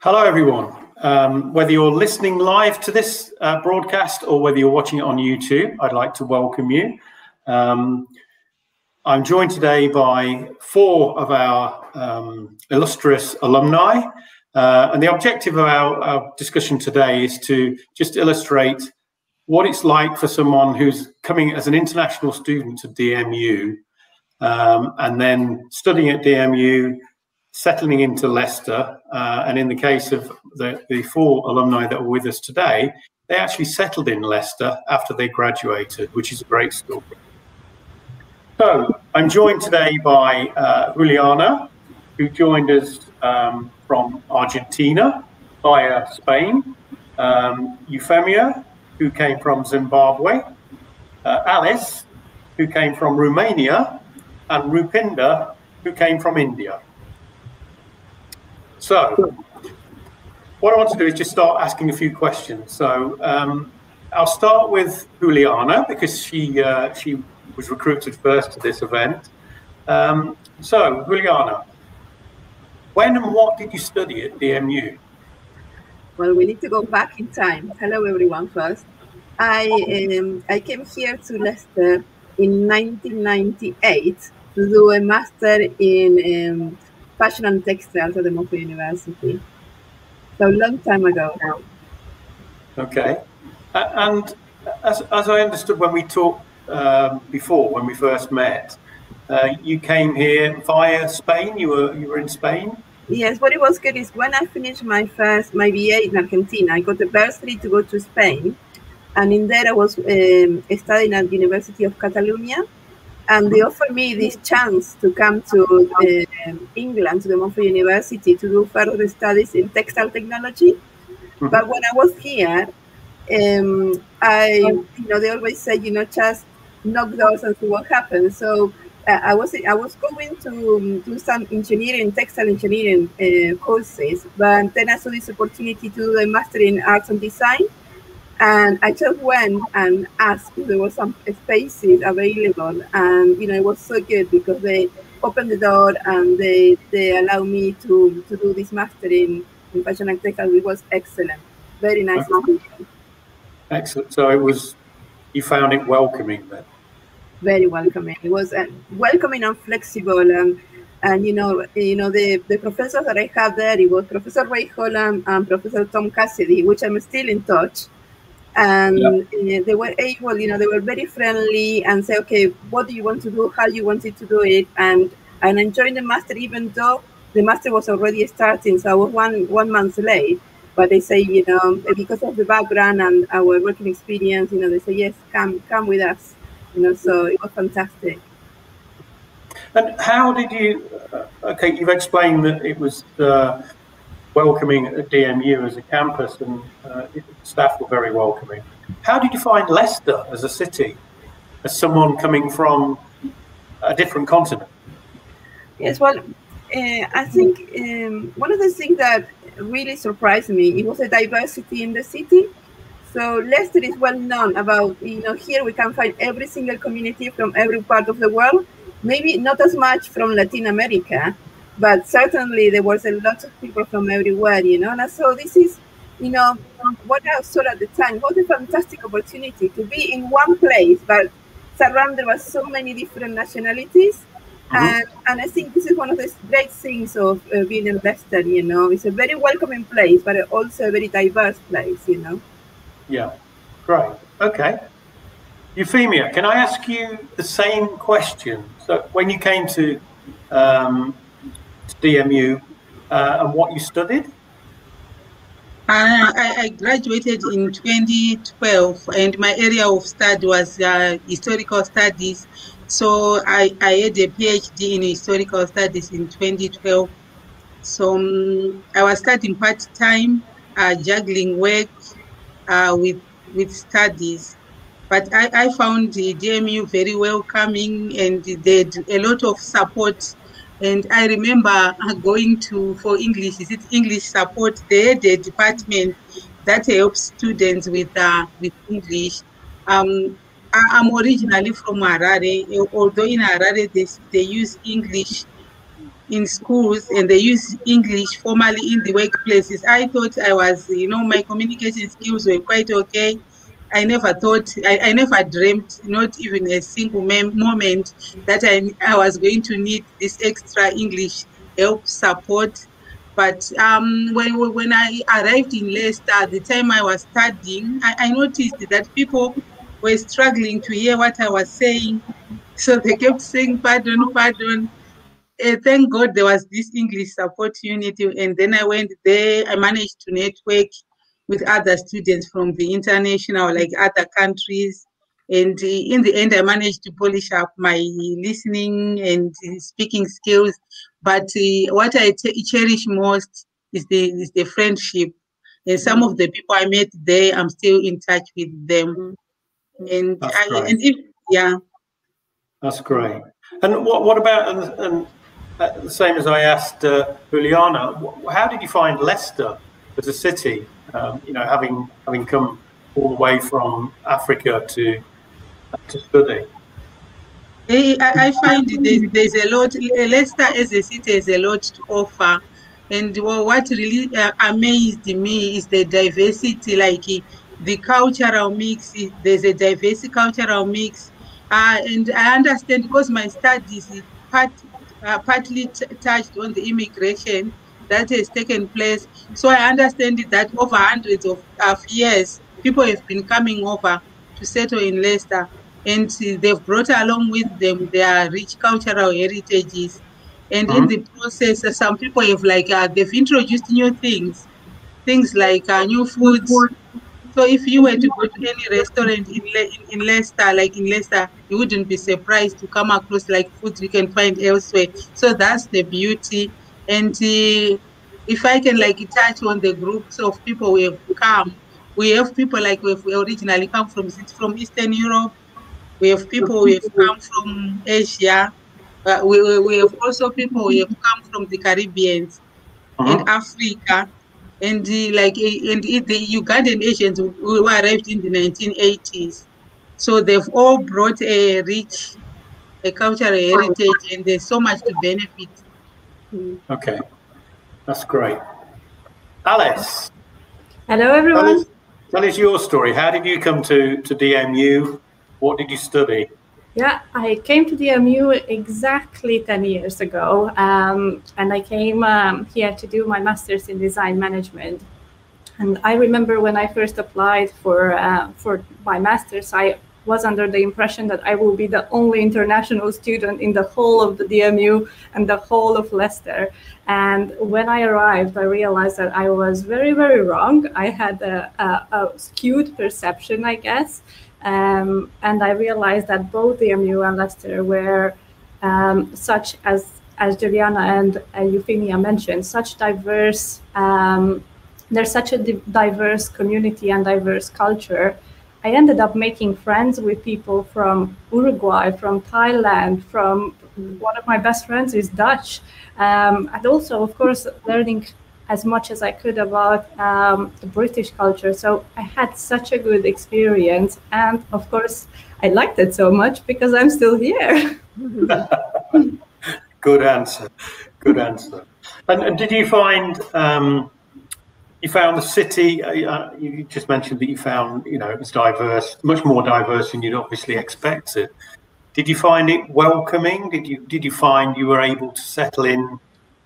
Hello, everyone. Um, whether you're listening live to this uh, broadcast or whether you're watching it on YouTube, I'd like to welcome you. Um, I'm joined today by four of our um, illustrious alumni. Uh, and the objective of our, our, discussion today is to just illustrate what it's like for someone who's coming as an international student to DMU um, and then studying at DMU, settling into Leicester. Uh, and in the case of the, the four alumni that are with us today, they actually settled in Leicester after they graduated, which is a great story. So I'm joined today by uh, Juliana, who joined us um, from Argentina via Spain, um, Euphemia, who came from Zimbabwe, uh, Alice, who came from Romania, and Rupinder, who came from India. So, what I want to do is just start asking a few questions. So, um, I'll start with Juliana because she uh, she was recruited first to this event. Um, so, Juliana, when and what did you study at DMU? Well, we need to go back in time. Hello, everyone. First, I um, I came here to Leicester in 1998 to do a master in um, fashion and textiles at De Montfort University. So a long time ago now. Okay. Uh, and as, as I understood when we talked um, before, when we first met, uh, you came here via Spain. You were you were in Spain. Yes, what it was good is when I finished my first my BA in Argentina, I got a bursary to go to Spain, and in there I was um, studying at the University of Catalonia, and they offered me this chance to come to uh, England to De Montfort University to do further studies in textile technology. Mm-hmm. But when I was here, um, I you know they always say you know just knock doors and see what happens. So uh, I was I was going to um, do some engineering, textile engineering uh, courses, but then I saw this opportunity to do a master in arts and design and I just went and asked if there was some spaces available. And, you know, it was so good because they opened the door and they, they allowed me to, to do this master in, in fashion and textile. It was excellent. Very nice. Excellent. So it was, you found it welcoming then? Very welcoming. It was uh, welcoming and flexible. And, and you know, you know the, the professors that I had there, it was Professor Ray Holland and Professor Tom Cassidy, which I'm still in touch and yeah. they were able you know they were very friendly and say okay what do you want to do? How you wanted to do it? And and enjoying the master even though the master was already starting. So i was one one month late. But they say you know because of the background and our working experience you know they say yes come come with us. You know so it was fantastic. And how did you uh, okay you've explained that it was uh, welcoming at DMU as a campus, and uh, staff were very welcoming. How did you find Leicester as a city, as someone coming from a different continent? Yes, well, uh, I think um, one of the things that really surprised me it was the diversity in the city. So Leicester is well known about you know here we can find every single community from every part of the world. Maybe not as much from Latin America, but certainly there was a lot of people from everywhere, you know. And so this is, you know, what I saw at the time. What a fantastic opportunity to be in one place, but surrounded by so many different nationalities. Mm-hmm. And, and I think this is one of the great things of uh, being in Leicester, you know. It's a very welcoming place, but also a very diverse place, you know. Yeah, great. Okay. Euphemia, can I ask you the same question? So when you came to um, DMU uh, and what you studied? I, I, graduated in 2012 and my area of study was uh, historical studies. So I, I had a PhD in historical studies in 2012. So um, I was studying part-time, uh, juggling work uh, with, with studies. But I, I found the DMU very welcoming and they had a lot of support and I remember going to for English, is it English support? Had a department that helps students with uh, with English. Um, I, am originally from Harare, although in Harare they, they use English in schools and they use English formally in the workplaces. I thought I was, you know, my communication skills were quite okay. I never thought, I, I never dreamt, not even a single moment, that I, I was going to need this extra English help, support. But um, when, when I arrived in Leicester, at the time I was studying, I, I noticed that people were struggling to hear what I was saying. So they kept saying, pardon, pardon uh, thank God there was this English support unit, and then I went there. I managed to network with other students from the international, like other countries, and uh, in the end, I managed to polish up my listening and speaking skills. But uh, what I cherish most is the is the friendship, and some of the people I met there, I'm still in touch with them, and I, and if yeah. That's great. And what what about and, and uh, the same as I asked uh, Juliana, how did you find Leicester as a city? Um, you know, having having come all the way from Africa to to study. I, find there's, there's a lot. Leicester as a city has a lot to offer, and what really uh, amazed me is the diversity. Like the cultural mix, there's a diverse cultural mix, uh, and I understand because my studies part uh, partly touched on the immigration that has taken place. So I understand that over hundreds of, of years, people have been coming over to settle in Leicester, and they've brought along with them their rich cultural heritages. And mm-hmm. in the process, some people have like uh, they've introduced new things, things like uh, new foods, so if you were to go to any restaurant in, Le- in Leicester, like in Leicester, you wouldn't be surprised to come across like foods you can find elsewhere. So that's the beauty. And uh, if I can like touch on the groups of people we have come, we have people like we originally come from from Eastern Europe. We have people we have come from Asia. Uh, we, we have also people we have come from the Caribbeans uh-huh. and Africa and the, like and the Ugandan Asians who arrived in the 1980s. So they've all brought a rich a cultural heritage, and there's so much to benefit. Okay, that's great. Alice. Hello, everyone. Tell us, tell us your story. How did you come to to DMU? What did you study? Yeah, I came to DMU exactly 10 years ago, um, and I came um, here to do my master's in design management. And I remember when I first applied for uh, for my master's, I was under the impression that I will be the only international student in the whole of the DMU and the whole of Leicester. And when I arrived, I realized that I was very, very wrong. I had a, a, a skewed perception, I guess. Um, and I realized that both DMU and Leicester were um, such as as Juliana and Euphemia mentioned, such diverse. Um, there's such a diverse community and diverse culture. I ended up making friends with people from Uruguay, from Thailand, from one of my best friends is Dutch, um, and also, of course, learning as much as I could about um, the British culture. So I had such a good experience. And of course, I liked it so much because I'm still here. good answer. Good answer. And, and did you find um, you found the city? Uh, uh, you just mentioned that you found you know it was diverse, much more diverse than you'd obviously expected. Did you find it welcoming? Did you did you find you were able to settle in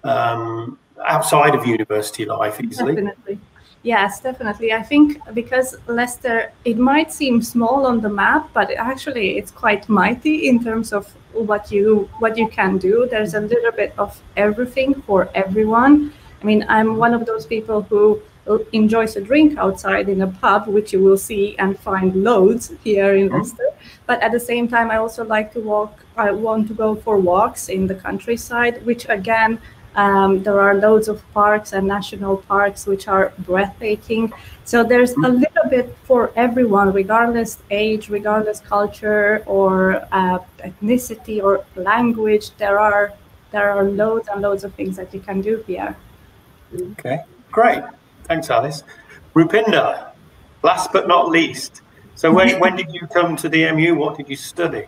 um, outside of university life easily. Definitely. Yes, definitely. I think because Leicester, it might seem small on the map, but actually it's quite mighty in terms of what you what you can do. There's a little bit of everything for everyone. I mean, I'm one of those people who enjoys a drink outside in a pub, which you will see and find loads here in mm-hmm. But at the same time, I also like to walk. I want to go for walks in the countryside, which again um, there are loads of parks and national parks which are breathtaking. So there's a little bit for everyone, regardless age, regardless culture or uh, ethnicity or language. There are there are loads and loads of things that you can do here. Okay, great. Thanks, Alice. Rupinder, last but not least. So when, when did you come to DMU? What did you study?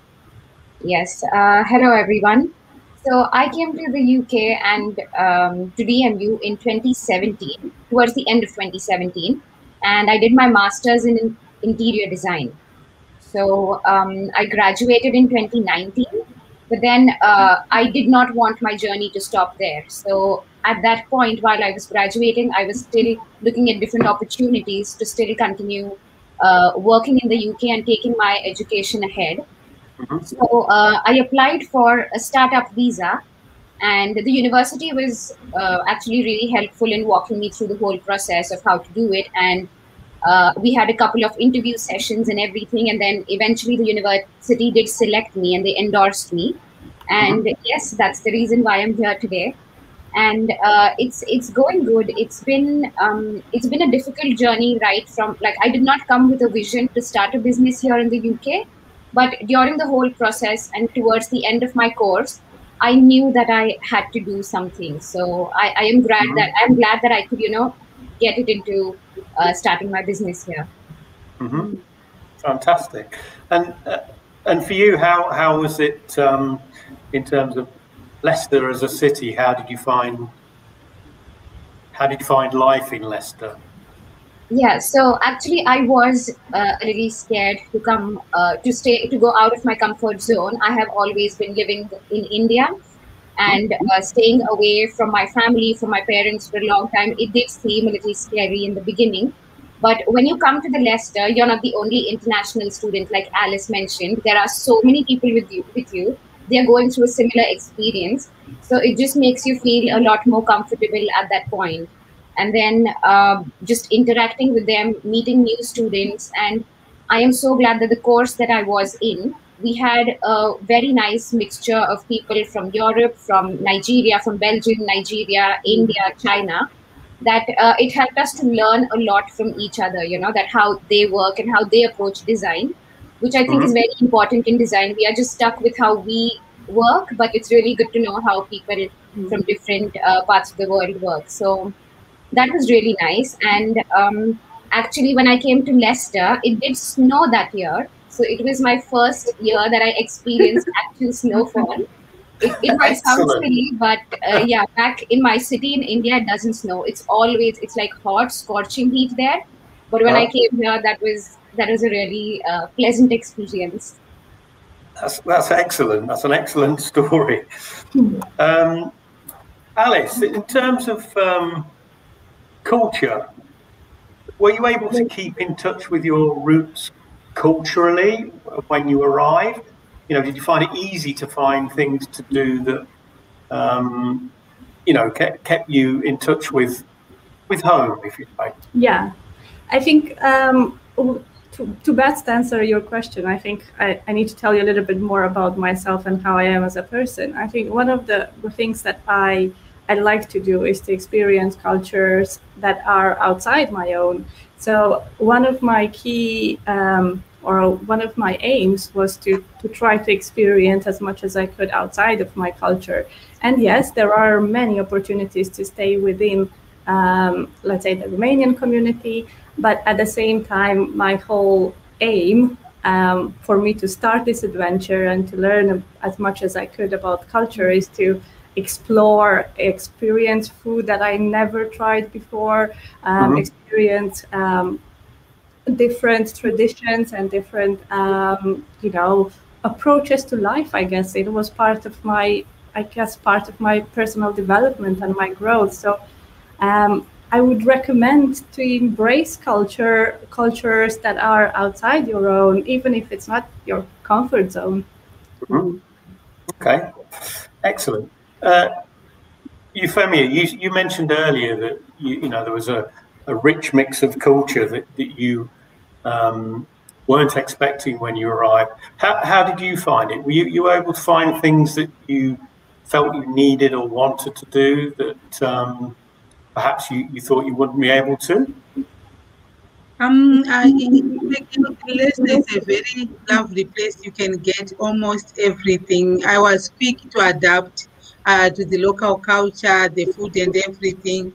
Yes. Uh, hello, everyone. So I came to the UK and um, to DMU in 2017, towards the end of 2017, and I did my master's in interior design. So um, I graduated in 2019, but then uh, I did not want my journey to stop there. So at that point, while I was graduating, I was still looking at different opportunities to still continue uh, working in the UK and taking my education ahead. Mm-hmm. So uh, I applied for a startup visa, and the university was uh, actually really helpful in walking me through the whole process of how to do it. And uh, we had a couple of interview sessions and everything, and then eventually the university did select me and they endorsed me. And mm-hmm. yes, that's the reason why I'm here today and uh, it's it's going good. It's been um, it's been a difficult journey right from like i did not come with a vision to start a business here in the uk but during the whole process and towards the end of my course i knew that i had to do something. So i, I am glad mm-hmm. that i'm glad that i could you know get it into uh, starting my business here. Mm-hmm. fantastic. And uh, and for you how how was it um, in terms of Leicester as a city, how did you find how did you find life in Leicester? Yeah, so actually, I was uh, really scared to come uh, to stay to go out of my comfort zone. I have always been living in India, and uh, staying away from my family, from my parents for a long time. It did seem a little scary in the beginning, but when you come to the Leicester, you're not the only international student, like Alice mentioned. There are so many people with you with you they're going through a similar experience. So it just makes you feel a lot more comfortable at that point. And then uh, just interacting with them, meeting new students. And I am so glad that the course that I was in, we had a very nice mixture of people from Europe, from Nigeria, from Belgium, Nigeria, India, China. That uh, it helped us to learn a lot from each other, you know, that how they work and how they approach design which I think mm-hmm. is very important in design. We are just stuck with how we work, but it's really good to know how people mm-hmm. from different uh, parts of the world work. So that was really nice. And um, actually, when I came to Leicester, it did snow that year. So it was my first year that I experienced actual snowfall. It, it might sound silly, but uh, yeah, back in my city in India, it doesn't snow. It's always it's like hot, scorching heat there. But when I came here, that was that was a really uh, pleasant experience. That's, that's excellent. That's an excellent story. Um, Alice, in terms of um, culture, were you able to keep in touch with your roots culturally when you arrived? You know, did you find it easy to find things to do that, um, you know, kept, kept you in touch with with home, if you like? Yeah, I think um, to, to best answer your question, I think I, I need to tell you a little bit more about myself and how I am as a person. I think one of the, the things that I I like to do is to experience cultures that are outside my own. So one of my key um, or one of my aims was to to try to experience as much as I could outside of my culture. And yes, there are many opportunities to stay within, um, let's say, the Romanian community, but at the same time, my whole aim um, for me to start this adventure and to learn as much as I could about culture is to explore, experience food that I never tried before, um, mm-hmm. experience um, different traditions and different, um, you know, approaches to life. I guess it was part of my, I guess, part of my personal development and my growth. So um, I would recommend to embrace culture cultures that are outside your own, even if it's not your comfort zone. Mm-hmm. Okay, excellent. Uh, Euphemia, you, you mentioned earlier that you, you know there was a, a rich mix of culture that, that you um, weren't expecting when you arrived. How, how did you find it? Were you, you able to find things that you felt you needed or wanted to do that um, perhaps you, you thought you wouldn't be able to? Um, uh, Leicester is a very lovely place. You can get almost everything. I was quick to adapt. uh, to the local culture, the food and everything.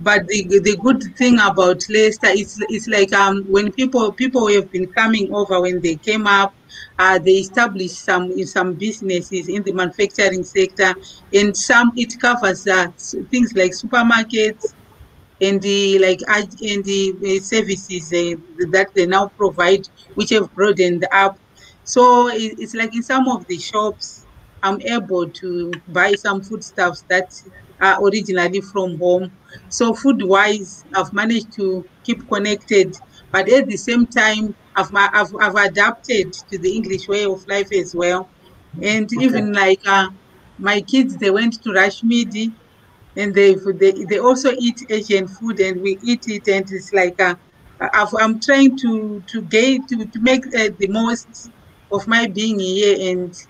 But the, the good thing about Leicester is it's like um, when people people have been coming over when they came up, uh, they established some some businesses in the manufacturing sector, and some it covers uh, things like supermarkets and the like and the services uh, that they now provide, which have broadened up. So it's like in some of the shops, I'm able to buy some foodstuffs that are originally from home. So food wise, I've managed to keep connected, but at the same time, I've, I've, I've adapted to the English way of life as well. And okay. even like uh, my kids, they went to Rushey Mead and they, they they also eat Asian food and we eat it and it's like uh, i am trying to to get to, to make uh, the most of my being here and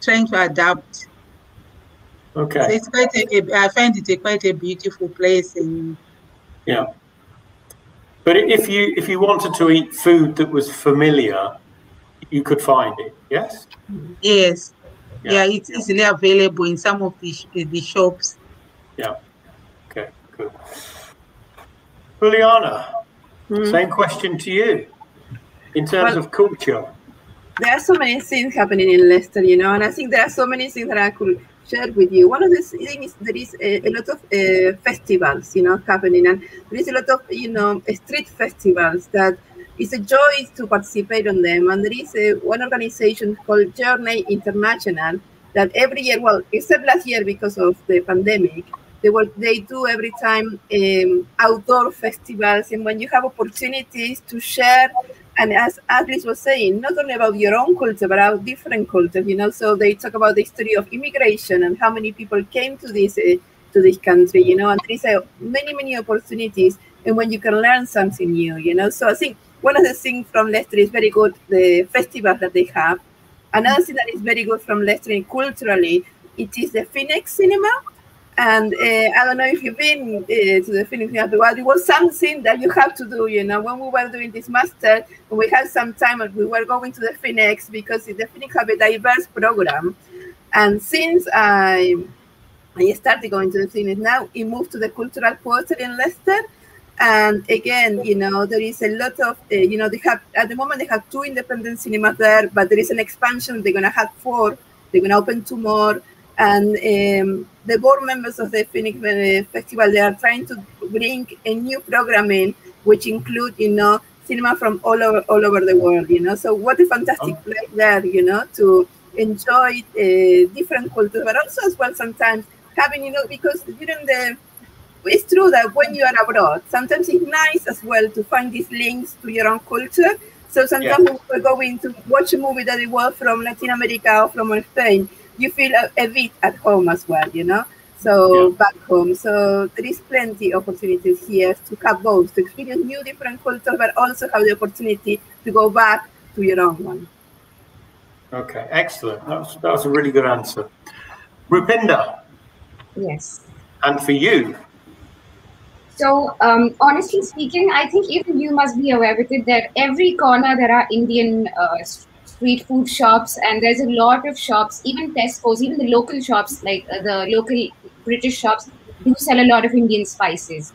trying to adapt. Okay. So it's quite a, I find it a quite a beautiful place and yeah. But if you if you wanted to eat food that was familiar, you could find it. Yes. Yes. Yeah, yeah it's easily available in some of the the shops. Yeah. Okay. Good. Juliana, mm. same question to you. In terms well, of culture, there are so many things happening in Leicester, you know, and I think there are so many things that I could share with you. One of the things there is a, a lot of uh, festivals, you know, happening, and there is a lot of you know street festivals that it's a joy to participate on them. And there is a, one organization called Journey International that every year, well, except last year because of the pandemic, they will they do every time um, outdoor festivals, and when you have opportunities to share and as Agnes was saying, not only about your own culture, but about different cultures, you know. So they talk about the history of immigration and how many people came to this uh, to this country, you know. And there is uh, many many opportunities, and when you can learn something new, you know. So I think one of the things from Leicester is very good the festival that they have. Another thing that is very good from Leicester culturally, it is the Phoenix Cinema and uh, I don't know if you've been uh, to the Phoenix but it was something that you have to do, you know. When we were doing this master, we had some time and we were going to the Phoenix because the Phoenix have a diverse program. And since I, I started going to the Phoenix now, it moved to the Cultural Quarter in Leicester. And again, you know, there is a lot of, uh, you know, they have, at the moment, they have two independent cinemas there, but there is an expansion. They're going to have four. They're going to open two more and um, the board members of the Phoenix uh, Festival, they are trying to bring a new programming, which include, you know, cinema from all over all over the world, you know. So what a fantastic oh. place there, you know, to enjoy uh, different cultures, but also as well sometimes having, you know, because during the it's true that when you are abroad, sometimes it's nice as well to find these links to your own culture. So sometimes yeah. we're going to watch a movie that it was from Latin America or from Spain you feel a, a bit at home as well, you know. So yeah. back home, so there is plenty of opportunities here to have both, to experience new different cultures, but also have the opportunity to go back to your own one. Okay, excellent. That's that's a really good answer. Rupinder. Yes. And for you. So um, honestly speaking, I think even you must be aware with it that every corner there are Indian uh, street food shops, and there's a lot of shops, even Tesco's, even the local shops, like uh, the local British shops, do sell a lot of Indian spices.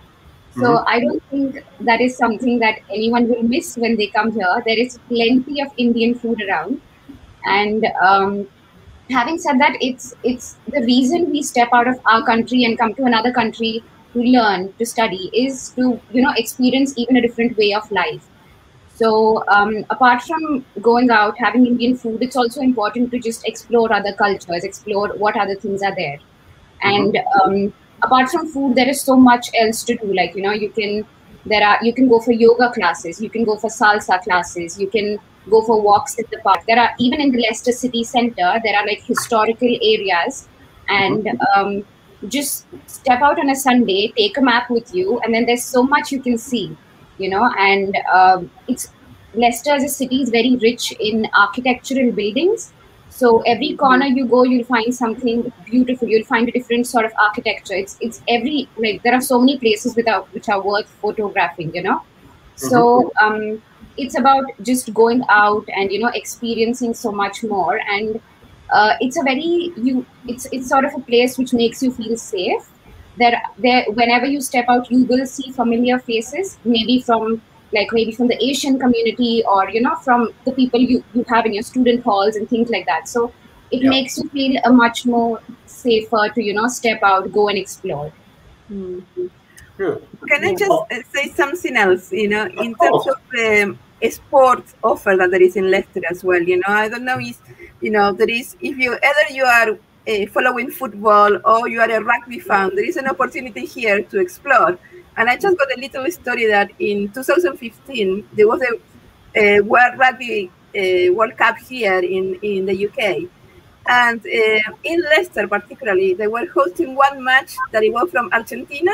So mm-hmm. I don't think that is something that anyone will miss when they come here. There is plenty of Indian food around, and um, having said that, it's it's the reason we step out of our country and come to another country to learn to study is to you know experience even a different way of life so um, apart from going out, having Indian food, it's also important to just explore other cultures, explore what other things are there. Mm-hmm. And um, apart from food, there is so much else to do. Like you know, you can there are you can go for yoga classes, you can go for salsa classes, you can go for walks in the park. There are even in the Leicester City Centre, there are like historical areas, and mm-hmm. um, just step out on a Sunday, take a map with you, and then there's so much you can see you know, and um, it's Leicester as a city is very rich in architectural buildings. So every corner you go, you'll find something beautiful. You'll find a different sort of architecture. It's it's every like there are so many places without which are worth photographing. You know, so mm-hmm. um, it's about just going out and you know experiencing so much more. And uh, it's a very you it's it's sort of a place which makes you feel safe there there whenever you step out you will see familiar faces maybe from like maybe from the asian community or you know from the people you, you have in your student halls and things like that so it yeah. makes you feel a much more safer to you know step out go and explore mm-hmm. Can I just uh, say something else? You know, in terms of the um, sports offer that there is in Leicester as well. You know, I don't know if you know there is if you either you are uh, following football or you are a rugby fan, there is an opportunity here to explore. And I just got a little story that in 2015 there was a, World Rugby uh, World Cup here in in the UK. And uh, in Leicester, particularly, they were hosting one match that it was from Argentina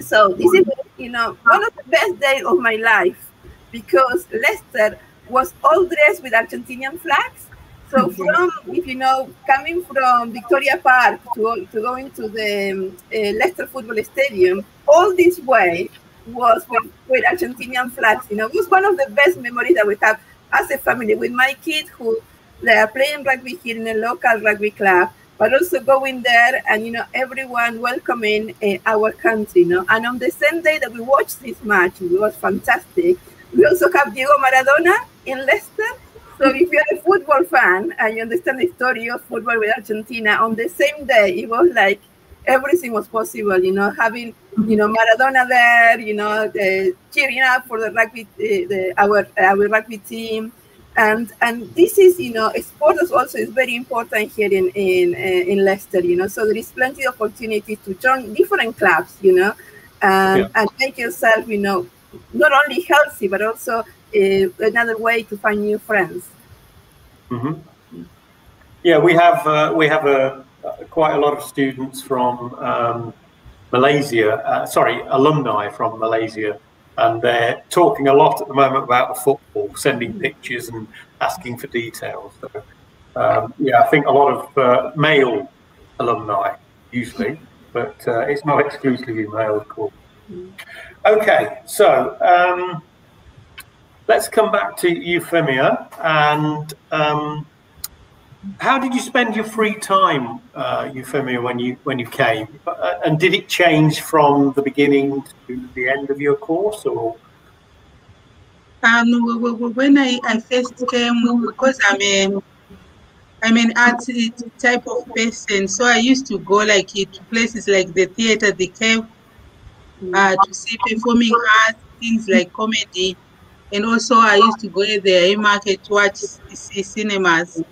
so this is, you know, one of the best days of my life because Leicester was all dressed with Argentinian flags. So from, if you know, coming from Victoria Park to, to go into the um, uh, Leicester Football Stadium, all this way was with, with Argentinian flags. You know, it was one of the best memories that we have as a family with my kids who they are playing rugby here in a local rugby club but also going there and you know everyone welcoming uh, our country you know and on the same day that we watched this match it was fantastic we also have diego maradona in leicester so if you're a football fan and you understand the story of football with argentina on the same day it was like everything was possible you know having you know maradona there you know uh, cheering up for the rugby uh, the, our our rugby team and and this is you know sports also is very important here in in uh, in Leicester you know so there is plenty of opportunities to join different clubs you know um, yeah. and make yourself you know not only healthy but also another way to find new friends mm-hmm. yeah we have uh, we have a, quite a lot of students from um, Malaysia uh, sorry alumni from Malaysia and they're talking a lot at the moment about the football, sending pictures and asking for details. So, um, yeah, I think a lot of uh, male alumni usually, but uh, it's not exclusively male, of course. Okay, so um, let's come back to Euphemia and um, how did you spend your free time, uh, Euphemia, when you when you came? Uh, and did it change from the beginning to the end of your course, or? Um, when I, I first came, because I'm a I'm an art type of person, so I used to go like to places like the theater, the Curve, uh, to see performing arts, things like comedy, and also I used to go there the market to watch cinemas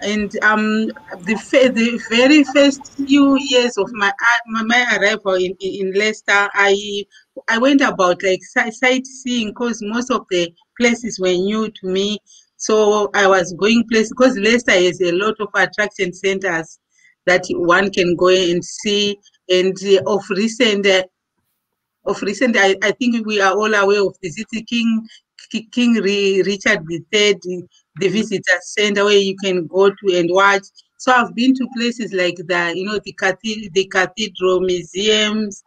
and um, the, the very first few years of my my arrival in, in Leicester, I I went about like sightseeing because most of the places were new to me. So I was going places because Leicester has a lot of attraction centers that one can go and see. And uh, of recent, uh, of recent, I, I think we are all aware of the City King King Richard III the visitor center where you can go to and watch. So I've been to places like that, you know, the cathedral, the cathedral museums.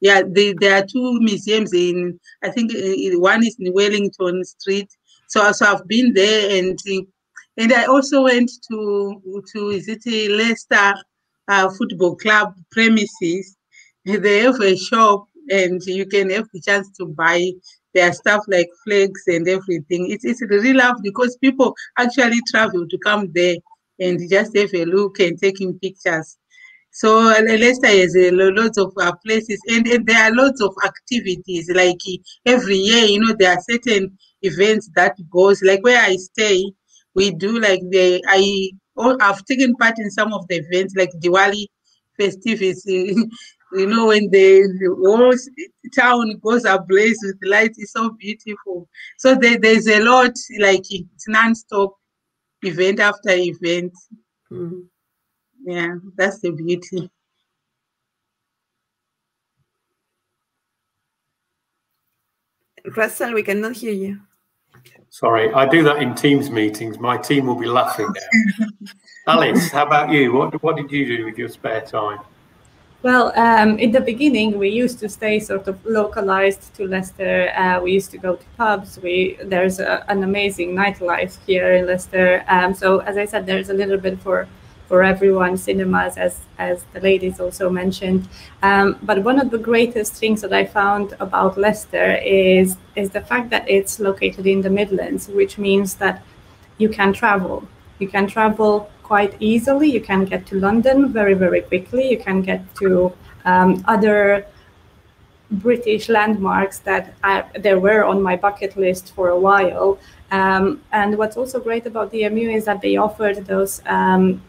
Yeah, the, there are two museums in, I think uh, one is in Wellington Street. So, so I've been there and and I also went to to visit Leicester uh, Football Club premises. They have a shop and you can have the chance to buy their stuff like flags and everything. It's, it's really love because people actually travel to come there and just have a look and taking pictures. So Leicester has a lots of uh, places and, and there are lots of activities like every year, you know, there are certain events that goes like where I stay, we do like the, I, oh, I've taken part in some of the events like Diwali festivities you know, when the, the whole town goes ablaze with light, it's so beautiful. So there, there's a lot, like it's non-stop event after event. Mm-hmm. Yeah, that's the beauty. Russell, we cannot hear you. Sorry, I do that in Teams meetings. My team will be laughing now. Alice, how about you? What, what did you do with your spare time? Well, um, in the beginning, we used to stay sort of localized to Leicester. Uh, we used to go to pubs. We there's a, an amazing nightlife here in Leicester. Um, so as I said, there's a little bit for for everyone. Cinemas, as as the ladies also mentioned. Um, but one of the greatest things that I found about Leicester is is the fact that it's located in the Midlands, which means that you can travel. You can travel quite easily. You can get to London very, very quickly. You can get to um, other British landmarks that I, there were on my bucket list for a while. Um, and what's also great about the DMU is that they offered those um,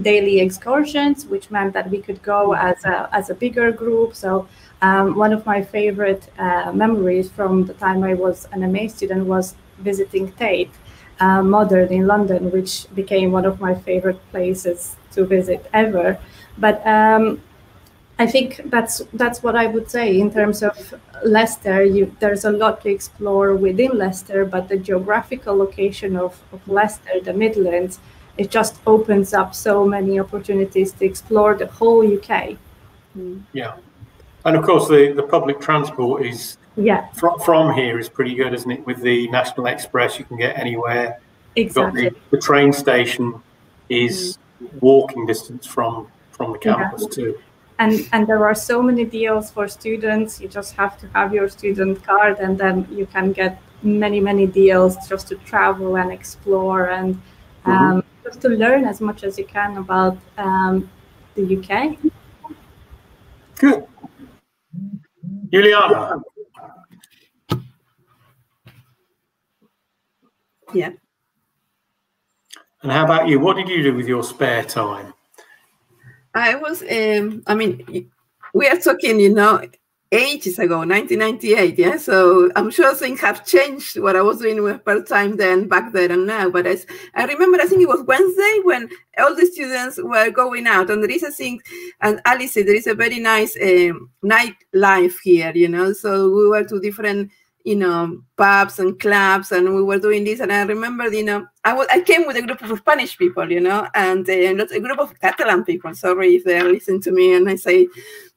daily excursions, which meant that we could go as a, as a bigger group. So um, one of my favorite uh, memories from the time I was an MA student was visiting Tate uh, Modern in London, which became one of my favorite places to visit ever. But um, I think that's that's what I would say in terms of Leicester. You, there's a lot to explore within Leicester, but the geographical location of, of Leicester, the Midlands, it just opens up so many opportunities to explore the whole UK. Yeah, and of course the, the public transport is yeah from, from here is pretty good, isn't it? With the National Express, you can get anywhere. exactly. The, the, train station is mm. walking distance from from the campus yeah. too. And and there are so many deals for students. You just have to have your student card, and then you can get many many deals just to travel and explore and mm-hmm. um, mm-hmm. just to learn as much as you can about um, the UK. Good. Juliana. Yeah. And how about you? What did you do with your spare time? I was, um, I mean, we are talking, you know, ages ago, 1998. Yeah. So I'm sure things have changed what I was doing with part time then, back then, and now. But I, I remember, I think it was Wednesday when all the students were going out. And there is a thing, and Alice there is a very nice um, night life here, you know. So we were to different you know, pubs and clubs, and we were doing this. And I remember, you know, I, was, I came with a group of Spanish people, you know, and uh, a group of Catalan people. Sorry if they listen to me and I say,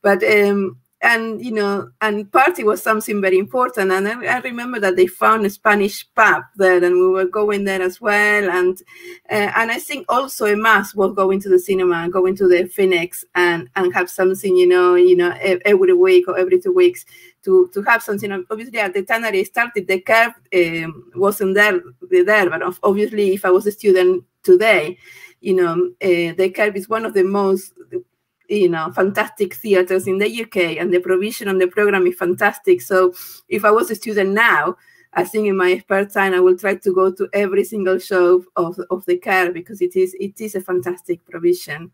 but um, and you know, and party was something very important. And I, I, remember that they found a Spanish pub there, and we were going there as well. And uh, and I think also a mass was going to the cinema, going to the Phoenix, and and have something, you know, you know, every week or every two weeks to to have something. Obviously, at the time that I started, the Curve um, wasn't there there, but obviously, if I was a student today, you know, uh, the Curve is one of the most you know fantastic theaters in the UK and the provision on the program is fantastic. So if I was a student now, I think in my spare time I will try to go to every single show of, of the Curve because it is it is a fantastic provision.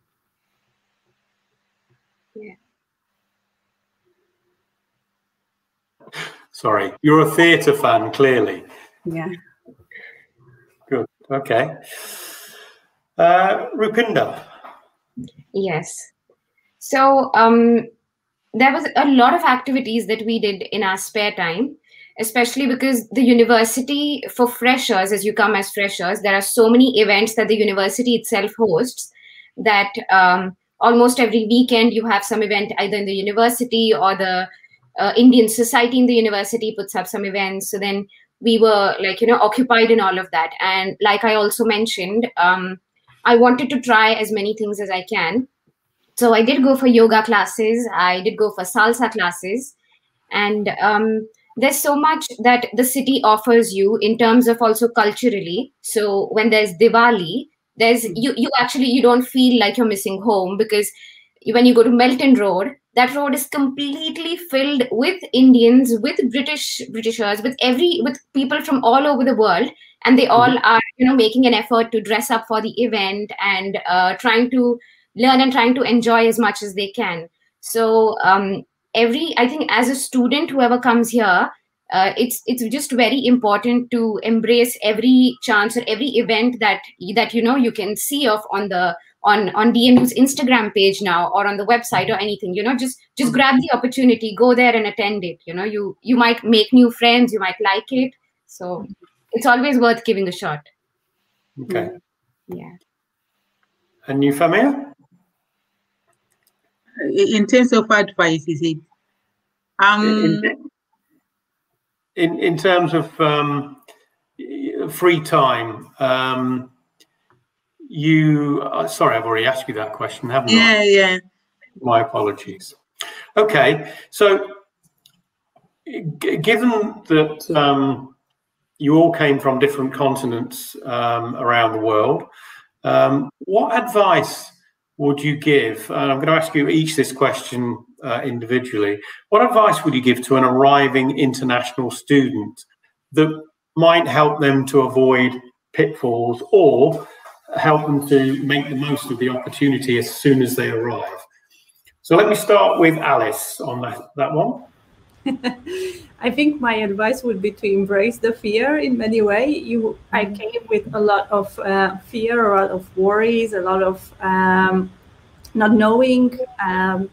Sorry, you're a theatre fan, clearly. Yeah. Good. Okay. Uh, Rupinder. Yes. So um, there was a lot of activities that we did in our spare time, especially because the university for freshers, as you come as freshers, there are so many events that the university itself hosts that um, almost every weekend you have some event either in the university or the uh, Indian society in the university puts up some events. So then we were like, you know, occupied in all of that. And like I also mentioned, um, I wanted to try as many things as I can so i did go for yoga classes i did go for salsa classes and um, there's so much that the city offers you in terms of also culturally so when there's diwali there's you you actually you don't feel like you're missing home because when you go to melton road that road is completely filled with indians with british britishers with every with people from all over the world and they all hmm. are you know making an effort to dress up for the event and uh, trying to learn and trying to enjoy as much as they can so um, every i think as a student whoever comes here uh, it's it's just very important to embrace every chance or every event that that you know you can see of on the on on DMU's Instagram page now or on the website or anything. You know, just just grab the opportunity, go there and attend it. You know, you you might make new friends, you might like it. So it's always worth giving a shot. Okay. Yeah. And you, Euphemia? in terms of advice, is it? Um, in, in, in terms of um, free time, um, you, uh, sorry, I've already asked you that question, haven't yeah, I? Yeah, yeah. My apologies. Okay, so given that um, you all came from different continents um, around the world, um, what advice would you give? And I'm going to ask you each this question uh, individually. What advice would you give to an arriving international student that might help them to avoid pitfalls or help them to make the most of the opportunity as soon as they arrive? So let me start with Alice on that, that one. I think my advice would be to embrace the fear in many ways. You, I mm-hmm. came with a lot of uh, fear, a lot of worries, a lot of um, not knowing um,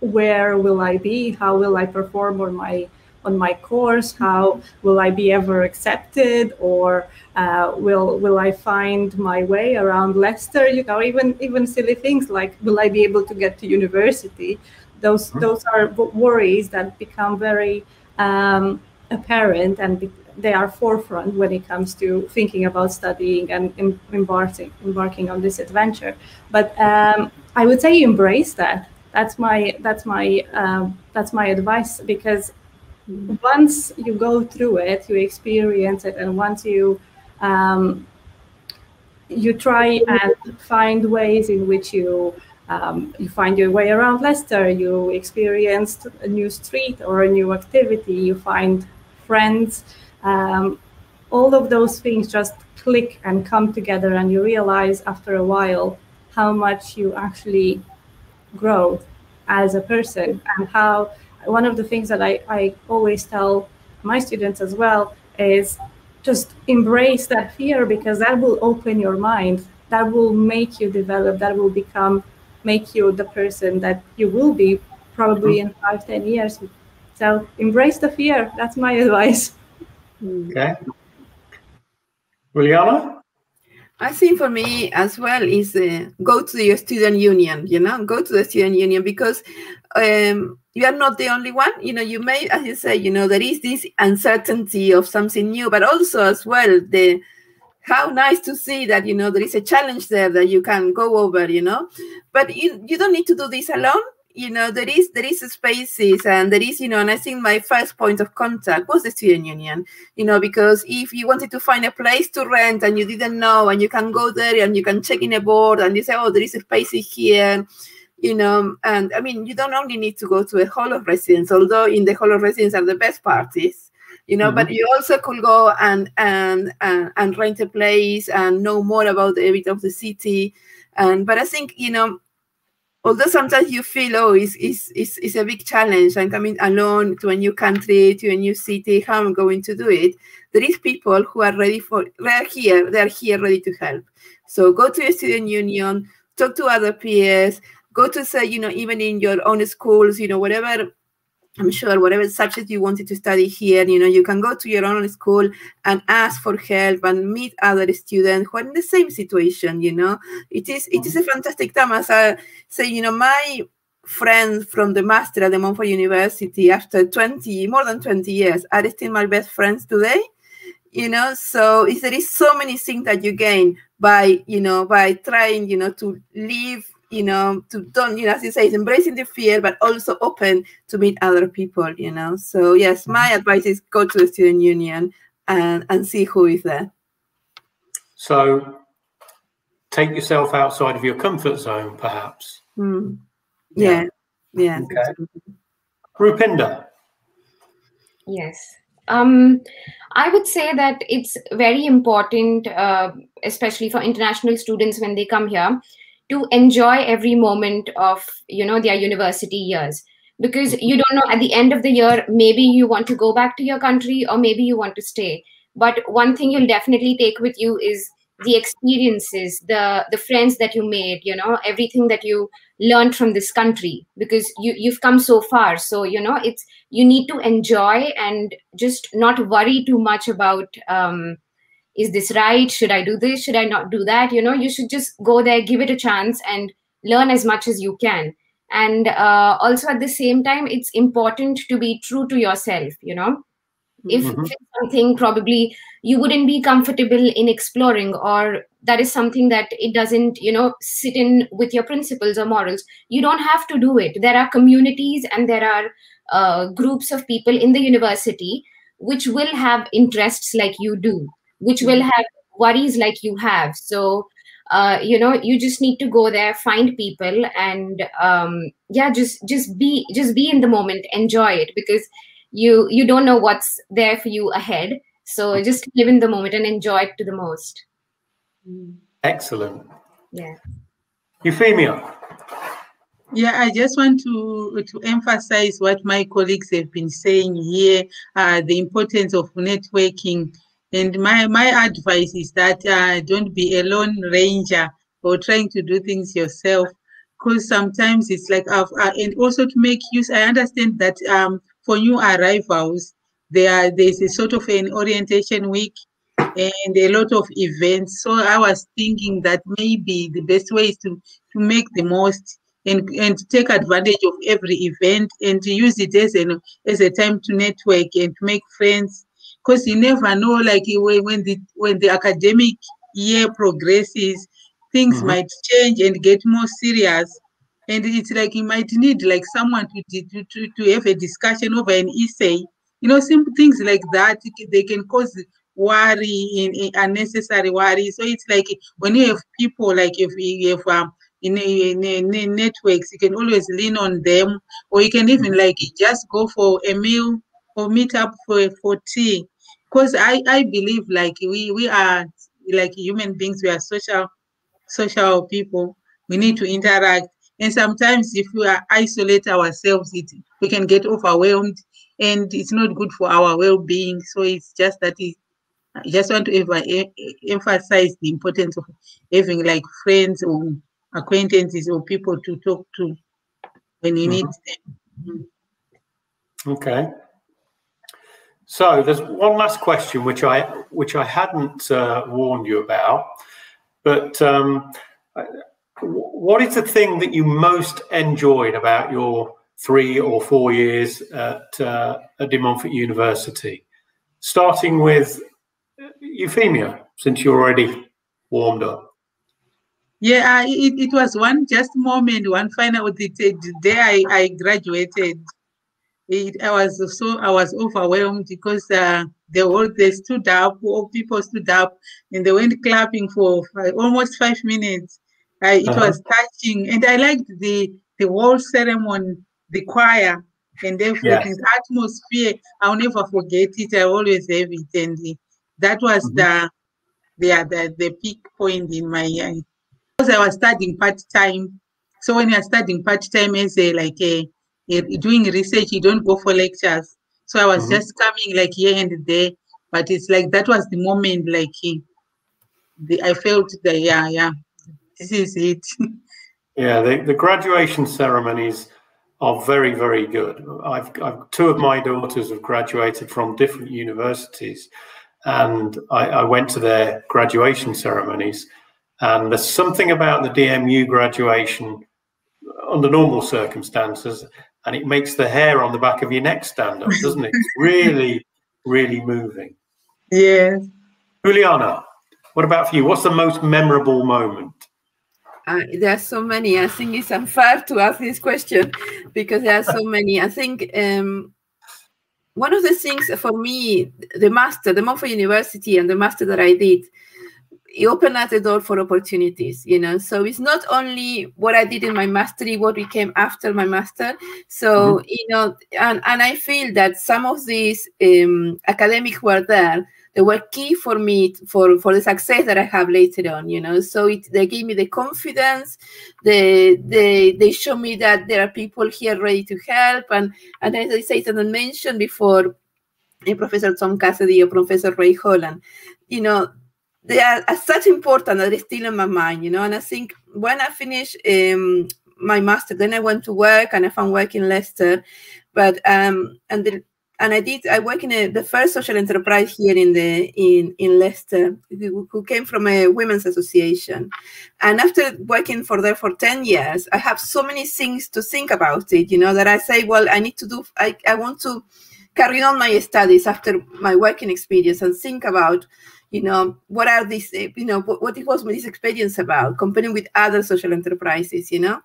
where will I be, how will I perform on my on my course, how will I be ever accepted, or uh, will will I find my way around Leicester? You know, even even silly things like will I be able to get to university? Those mm-hmm. those are worries that become very um, apparent and they are forefront when it comes to thinking about studying and em- embarking embarking on this adventure. But um, I would say embrace that. That's my that's my um, that's my advice because once you go through it, you experience it, and once you um, you try and find ways in which you um, you find your way around Leicester, you experienced a new street or a new activity, you find friends. Um, all of those things just click and come together, and you realize after a while how much you actually grow as a person and how one of the things that I, I always tell my students as well is just embrace that fear because that will open your mind. That will make you develop. That will become make you the person that you will be probably mm-hmm. in five ten years. So embrace the fear. That's my advice. Okay. Juliana? I think for me as well is uh, go to your student union, you know, go to the student union because um, you are not the only one. You know, you may, as you say, you know, there is this uncertainty of something new, but also as well the how nice to see that you know there is a challenge there that you can go over. You know, but you you don't need to do this alone you know there is there is spaces and there is you know and i think my first point of contact was the student union you know because if you wanted to find a place to rent and you didn't know and you can go there and you can check in a board and you say oh there is a space here you know and i mean you don't only need to go to a hall of residence although in the hall of residence are the best parties you know mm-hmm. but you also could go and and and, and rent a place and know more about the bit of the city and but i think you know although sometimes you feel oh it's, it's, it's, it's a big challenge i'm coming alone to a new country to a new city how am i going to do it there is people who are ready for they're here they're here ready to help so go to a student union talk to other peers go to say you know even in your own schools you know whatever I'm sure whatever subject you wanted to study here, you know, you can go to your own school and ask for help and meet other students who are in the same situation, you know. It is it is a fantastic time. As I say, you know, my friends from the master at De Montfort University after 20, more than 20 years, are still my best friends today. You know, so there is so many things that you gain by, you know, by trying, you know, to live you know, to don't, you know, as you say, embracing the fear, but also open to meet other people, you know. So yes, my mm-hmm. advice is go to the student union and and see who is there. So take yourself outside of your comfort zone, perhaps. Mm. Yeah. Yeah. yeah. Okay. Rupinder. Yes. Um, I would say that it's very important, uh, especially for international students when they come here, to enjoy every moment of you know their university years because you don't know at the end of the year maybe you want to go back to your country or maybe you want to stay but one thing you'll definitely take with you is the experiences the the friends that you made you know everything that you learned from this country because you you've come so far. So you know it's you need to enjoy and just not worry too much about um, is this right? Should i do this? Should i not do that? You know you should just go there give it a chance and learn as much as you can. And uh, also at the same time it's important to be true to yourself you know if Mhm. it's something probably you wouldn't be comfortable in exploring or that is something that it doesn't you know sit in with your principles or morals you don't have to do it. There are communities and there are uh, groups of people in the university which will have interests like you do which will have worries like you have. So uh, you know you just need to go there find people and um, yeah just just be just be in the moment enjoy it because you you don't know what's there for you ahead so just live in the moment and enjoy it to the most Excellent. yeah Euphemia. Yeah, I just want to to emphasize what my colleagues have been saying here, uh, the importance of networking. And my, my advice is that uh, don't be a lone ranger or trying to do things yourself, because sometimes it's like, uh, uh, and also to make use, I understand that um, for new arrivals, there there's a sort of an orientation week and a lot of events. So I was thinking that maybe the best way is to, to make the most and, and to take advantage of every event and to use it as an as a time to network and to make friends. Because you never know, like when when the when the academic year progresses, things Mhm. might change and get more serious. And it's like you might need like someone to, to, to, to have a discussion over an essay. You know, simple things like that, they can cause worry in, in unnecessary worry. So it's like when you have people like if you have um, in, in, in, in networks, you can always lean on them, or you can even like just go for a meal or meet up for for tea. Because I I believe like we we are like human beings, we are social social people. We need to interact, and sometimes if we are isolate ourselves, it we can get overwhelmed, and it's not good for our well-being. So it's just that it, I just want to ever, emphasize the importance of having like friends or acquaintances or people to talk to when you need them. Okay. So there's one last question which I which I hadn't uh, warned you about, but um, I- what is the thing that you most enjoyed about your three or four years at uh, at De Montfort University? Starting with Euphemia, since you're already warmed up. Yeah, I, it, it was one just moment, one final the, the day I, I graduated. It, I was so I was overwhelmed because uh, they all they stood up, all people stood up, and they went clapping for almost five minutes. I, it Uh-huh. was touching, and I liked the the whole ceremony, the choir, and everything, the atmosphere. I'll never forget it. I always have it, and the- that was Mhm. the the, the the peak point in my uh, because I was studying part time. So when you're studying part time as a like a, a- doing research, you don't go for lectures. So I was Mhm. just coming like here and there, but it's like that was the moment like the, I felt that yeah yeah this is it. Yeah, the, the graduation ceremonies are very, very good. I've, I've two of my daughters have graduated from different universities, and I, I went to their graduation ceremonies. And there's something about the DMU graduation under normal circumstances, and it makes the hair on the back of your neck stand up, doesn't it? It's really, really moving. yes. Juliana, what about for you? What's the most memorable moment? Uh, there are so many. I think it's unfair to ask this question because there are so many. I think um, one of the things for me, the master, De Montfort University, and the master that I did, it opened up the door for opportunities. You know, so it's not only what I did in my mastery, what became after my master. So you know, and and I feel that some of these um, academics who are there they were key for me for for the success that I have later on. You know, so it they gave me the confidence. They they they show me that there are people here ready to help. And and as I said and I mentioned before, Professor Tom Cassidy or Professor Ray Holland, you know, they are, are such important that they're still in my mind. You know, and I think when I finished um, my master, then I went to work and I found work in Leicester, but um and the and I did. I work in a, the first social enterprise here in the in in Leicester, who, came from a women's association. And after working for there for ten years, I have so many things to think about it. You know that I say, well, I need to do. I I want to carry on my studies after my working experience and think about you know, what are these, eh, you know, what, what was this experience about, comparing with other social enterprises, you know?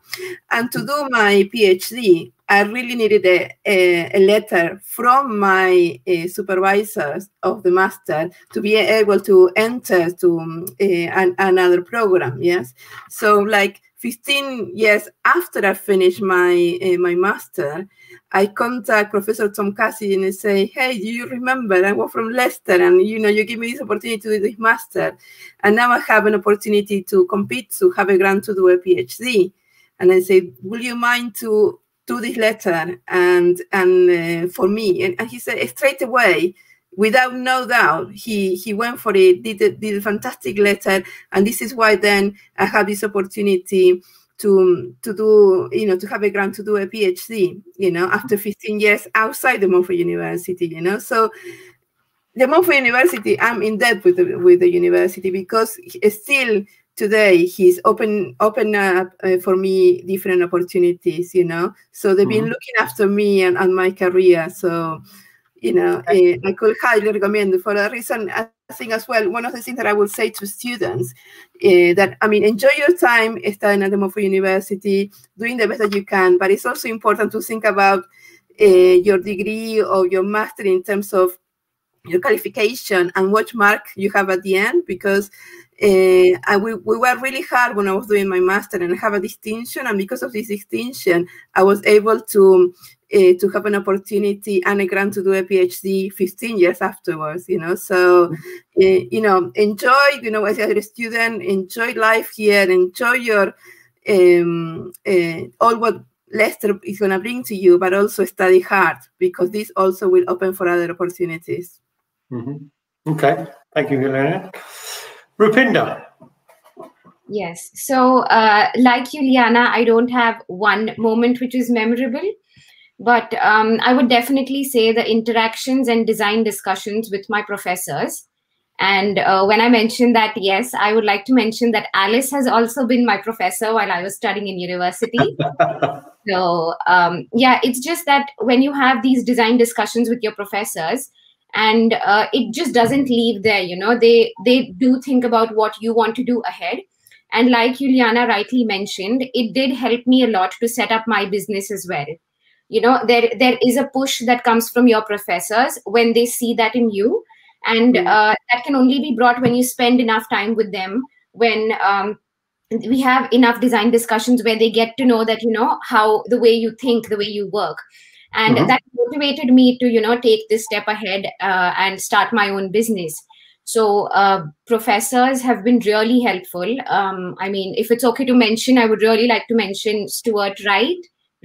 And to do my PhD, I really needed a, a, a letter from my uh, supervisors of the master to be able to enter to um, uh, an, another program, yes? So like 15 years after I finished my, uh, my master, I contact Professor Tom Cassie and I say, hey, do you remember? I was from Leicester and, you know, you give me this opportunity to do this master. And now I have an opportunity to compete, to have a grant to do a PhD. And I say, will you mind to do this letter and and uh, for me? And, and, he said straight away, without no doubt, he he went for it, did a, did a fantastic letter. And this is why then I have this opportunity to to do you know to have a grant to do a phd you know after 15 years outside De Montfort University you know so De Montfort University I'm in debt with the, with the university because still today he's open open up uh, for me different opportunities you know? So they've been mm -hmm. looking after me and, and my career so you know uh, I could highly recommend for a reason. I think as well, one of the things that I will say to students uh, that, I mean, enjoy your time studying at De Montfort University, doing the best that you can, but it's also important to think about uh, your degree or your master in terms of your qualification and what mark you have at the end because uh, I, we, we were really hard when I was doing my master and I have a distinction and because of this distinction I was able to uh, to have an opportunity and a grant to do a PhD 15 years afterwards, you know. So, uh, you know, enjoy, you know, as a student, enjoy life here, enjoy your um, uh, all what Leicester is going to bring to you, but also study hard because this also will open for other opportunities. Mm -hmm. Okay, thank you, Helena. Rupinder. Yes. So, uh, like Juliana, I don't have one moment which is memorable but um, I would definitely say the interactions and design discussions with my professors. And uh, when I mentioned that, yes, I would like to mention that Alice has also been my professor while I was studying in university. so, um, yeah, it's just that when you have these design discussions with your professors, and uh, it just doesn't leave there, you know, they they do think about what you want to do ahead. And like Juliana rightly mentioned, it did help me a lot to set up my business as well. You know there there is a push that comes from your professors when they see that in you. And uh, that can only be brought when you spend enough time with them when um, we have enough design discussions where they get to know that you know how the way you think the way you work and mm-hmm. that motivated me to you know take this step ahead uh, and start my own business so uh, professors have been really helpful um, i mean if it's okay to mention i would really like to mention stuart wright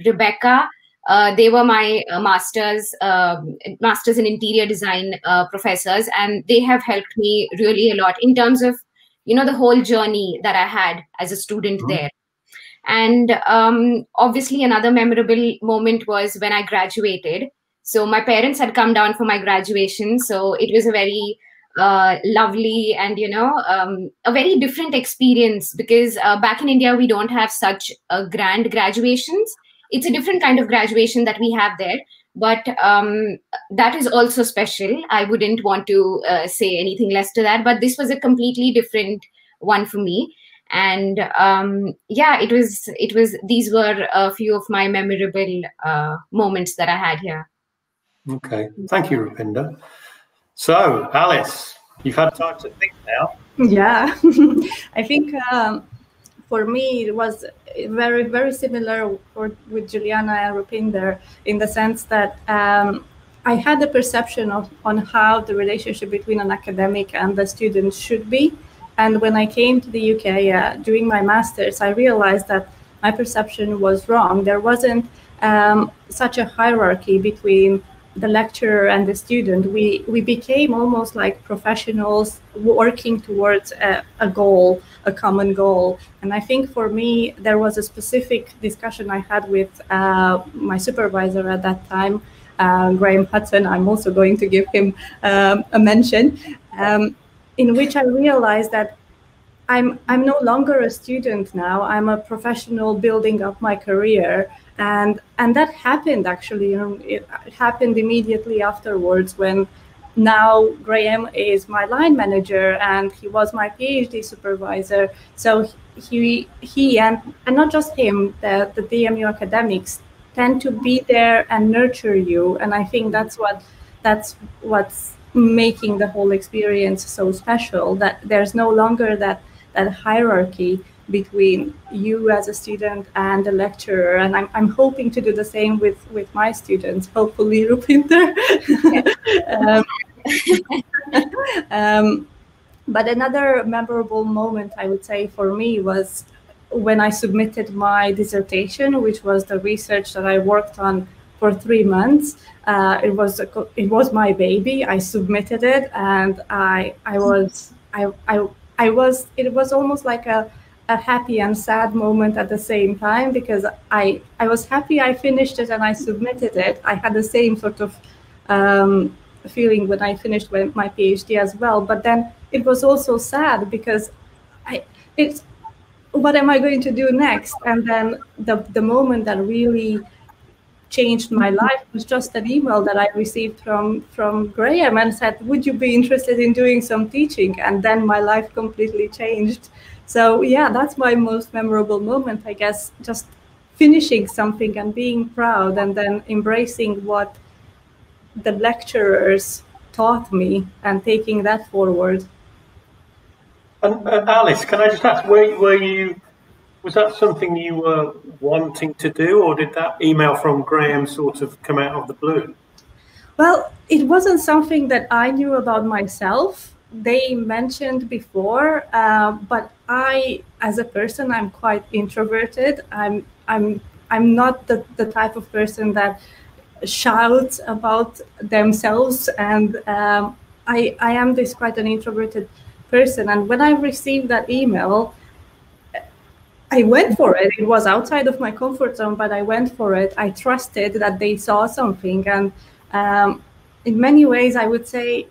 rebecca uh, they were my uh, masters um, masters in interior design uh, professors and they have helped me really a lot in terms of you know the whole journey that i had as a student mm-hmm. there and um, obviously another memorable moment was when i graduated. So my parents had come down for my graduation. So it was a very uh, lovely and you know um, a very different experience because uh, back in india we don't have such uh, grand graduations. It's a different kind of graduation that we have there. But um, that is also special. I wouldn't want to uh, say anything less to that. But this was a completely different one for me and um, yeah it was it was these were a few of my memorable uh, moments that i had here. Okay. Thank you rupinder so alice you've had time to think now. Yeah. I think um, for me, it was very, very similar for, with Juliana and Rupinder in the sense that um, I had the perception of on how the relationship between an academic and the student should be. And when I came to the UK uh, doing my master's, I realized that my perception was wrong. There wasn't um, such a hierarchy between the lecturer and the student. We we became almost like professionals working towards a, a goal a common goal. And I think for me, there was a specific discussion I had with uh, my supervisor at that time uh, Graham Hudson. I'm also going to give him um, a mention, um, in which I realized that I'm I'm no longer a student now. I'm a professional building up my career, and and that happened actually. You know, it, it happened immediately afterwards when now Graham is my line manager and he was my PhD supervisor. So he he and and not just him, the the DMU academics tend to be there and nurture you, and I think that's what that's what's making the whole experience so special. That there's no longer that that hierarchy between you as a student and a lecturer and i'm, I'm hoping to do the same with with my students hopefully Rupinder. um, um, but another memorable moment i would say for me was when i submitted my dissertation which was the research that i worked on for three months uh, it was a, it was my baby i submitted it and i i was i i, I was it was almost like a a happy and sad moment at the same time because I I was happy I finished it and I submitted it. I had the same sort of um, feeling when I finished my PhD as well. But then it was also sad because I it's what am I going to do next? And then the the moment that really changed my life was just an email that I received from from Graham and said, "Would you be interested in doing some teaching?" And then my life completely changed. So yeah, that's my most memorable moment, I guess, just finishing something and being proud and then embracing what the lecturers taught me and taking that forward. And Alice, can I just ask, were, were you, was that something you were wanting to do or did that email from Graham sort of come out of the blue? Well, it wasn't something that I knew about myself they mentioned before, uh, but I, as a person, I'm quite introverted. I'm I'm I'm not the, the type of person that shouts about themselves, and um, I I am this quite an introverted person. And when I received that email, I went for it. It was outside of my comfort zone, but I went for it. I trusted that they saw something, and um, in many ways, I would say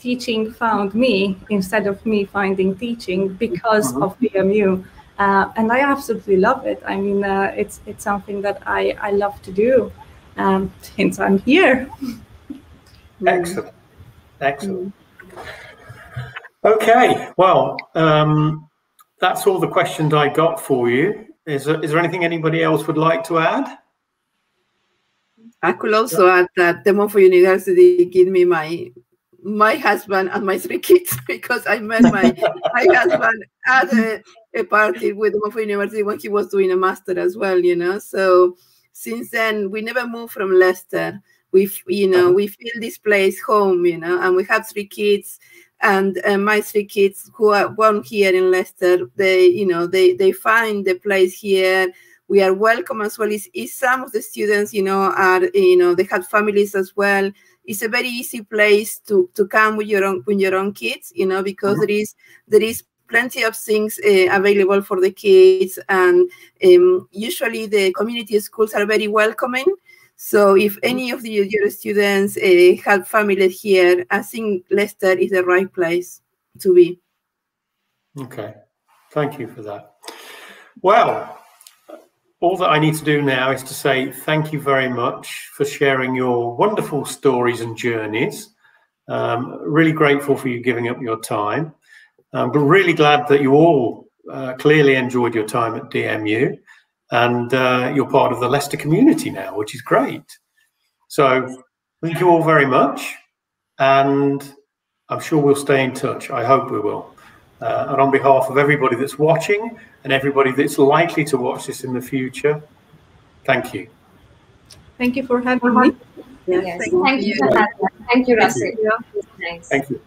teaching found me instead of me finding teaching because mm-hmm. of DMU. Uh, and I absolutely love it. I mean, uh, it's it's something that I, I love to do um, since I'm here. Excellent, excellent. Okay, well, um, that's all the questions I got for you. Is there, is there anything anybody else would like to add? I could also add that De Montfort University gave me my my husband and my three kids because I met my my husband at a, a party with Montfort University when he was doing a master as well, you know. So since then we never moved from Leicester. We you know uh-huh. we feel this place home, you know, and we have three kids. And uh, my three kids who are born here in Leicester, they you know they they find the place here we are welcome as well. Is some of the students, you know, are you know they have families as well it's a very easy place to to come with your own with your own kids you know because mm -hmm. there is there is plenty of things uh, available for the kids and um, usually the community schools are very welcoming so if any of the, your students uh, have family here i think leicester is the right place to be okay thank you for that well all that I need to do now is to say thank you very much for sharing your wonderful stories and journeys. Um, really grateful for you giving up your time. Um, but really glad that you all uh, clearly enjoyed your time at DMU and uh, you're part of the Leicester community now, which is great. So thank you all very much. And I'm sure we'll stay in touch. I hope we will. Uh, and on behalf of everybody that's watching and everybody that's likely to watch this in the future, thank you. Thank you for having me. Yes, thank, thank you. you. Thank you, Russell. Thank you.